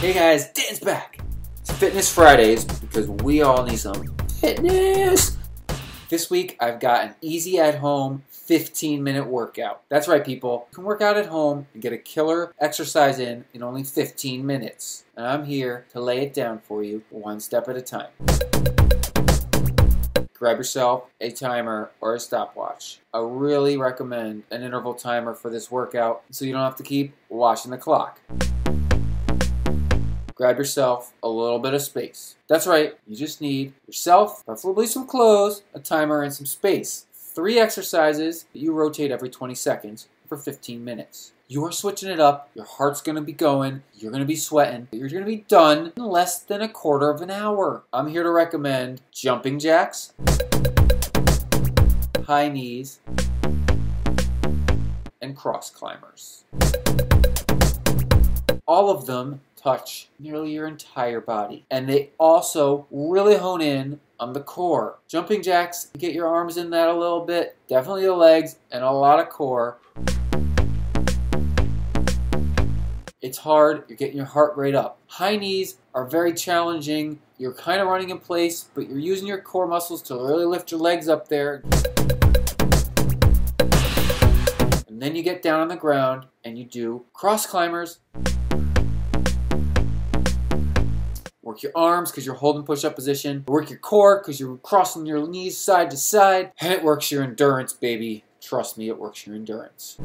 Hey guys, Dan's back. It's Fitness Fridays because we all need some fitness. This week I've got an easy at home 15 minute workout. That's right, people. You can work out at home and get a killer exercise in in only 15 minutes. And I'm here to lay it down for you one step at a time. Grab yourself a timer or a stopwatch. I really recommend an interval timer for this workout so you don't have to keep watching the clock grab yourself a little bit of space. That's right, you just need yourself, preferably some clothes, a timer, and some space. Three exercises that you rotate every 20 seconds for 15 minutes. You are switching it up, your heart's gonna be going, you're gonna be sweating, you're gonna be done in less than a quarter of an hour. I'm here to recommend jumping jacks, high knees, and cross climbers. All of them touch nearly your entire body. And they also really hone in on the core. Jumping jacks, get your arms in that a little bit, definitely the legs, and a lot of core. It's hard, you're getting your heart rate up. High knees are very challenging. You're kind of running in place, but you're using your core muscles to really lift your legs up there. And then you get down on the ground and you do cross climbers. Work your arms because you're holding push-up position. Work your core because you're crossing your knees side to side. And it works your endurance, baby. Trust me, it works your endurance.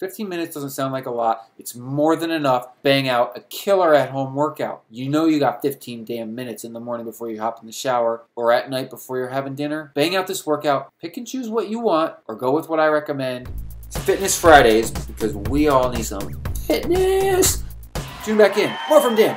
15 minutes doesn't sound like a lot. It's more than enough. Bang out a killer at home workout. You know you got 15 damn minutes in the morning before you hop in the shower or at night before you're having dinner. Bang out this workout. Pick and choose what you want or go with what I recommend. It's Fitness Fridays because we all need some fitness. Tune back in. More from Dan.